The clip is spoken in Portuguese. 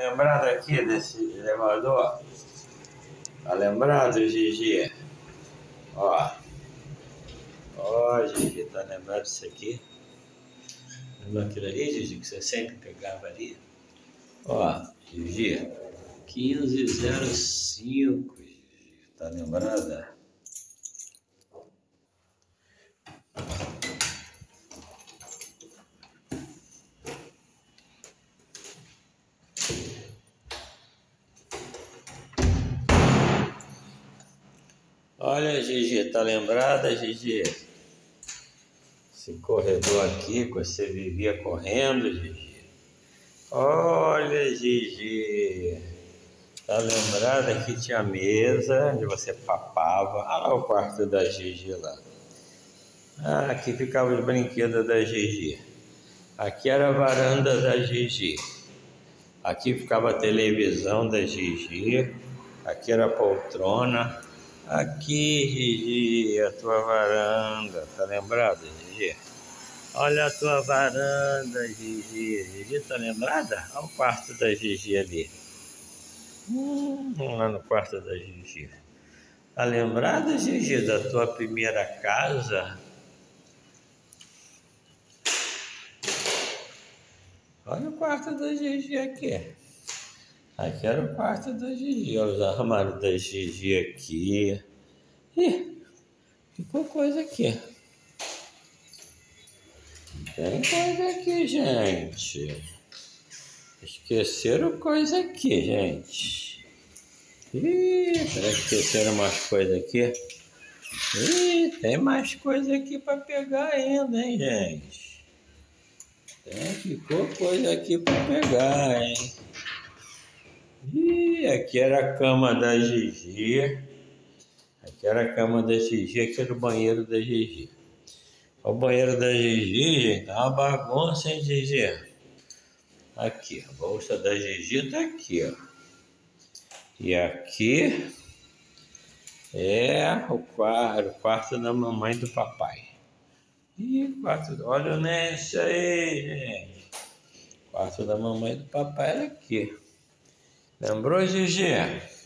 lembrado aqui desse elevador? Tá lembrado, Gigi? Ó. Ó, Gigi, tá lembrado disso aqui? Lembra aquilo ali, Gigi, que você sempre pegava ali? Ó, Gigi, 1505, Gigi, tá lembrada? Olha, Gigi, tá lembrada, Gigi? Esse corredor aqui que você vivia correndo, Gigi. Olha, Gigi. Tá lembrada que tinha mesa onde você papava? Olha lá o quarto da Gigi lá. Ah, aqui ficava os brinquedos da Gigi. Aqui era a varanda da Gigi. Aqui ficava a televisão da Gigi. Aqui era a poltrona. Aqui, Gigi, a tua varanda. Tá lembrada, Gigi? Olha a tua varanda, Gigi. Gigi, tá lembrada? Olha o quarto da Gigi ali. Hum, lá no quarto da Gigi. Tá lembrada, Gigi, da tua primeira casa? Olha o quarto da Gigi aqui. Aqui era o quarto da Gigi, olha os armários da Gigi aqui. Ih, ficou coisa aqui. Tem coisa aqui, gente. Esqueceram coisa aqui, gente. Ih, que esqueceram mais coisa aqui? Ih, tem mais coisa aqui para pegar ainda, hein, gente? Tem, ficou coisa aqui para pegar, hein? Ih, aqui era a cama da Gigi. Aqui era a cama da Gigi, aqui era o banheiro da Gigi. O banheiro da Gigi, gente, tá uma bagunça, hein, Gigi? Aqui, a bolsa da Gigi tá aqui, ó. E aqui é o quarto, o quarto da mamãe e do papai. Ih, quarto, olha o Nesse aí, gente. Quarto da mamãe e do papai era aqui. Lembrou, Gigi?